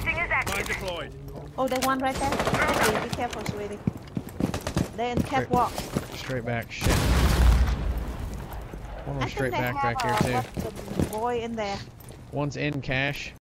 Sting is active. Oh, they one right there. Okay, be careful, sweetie. They're in catwalk. Straight back. Shit. One more straight back back here too. the boy in there. One's in cash.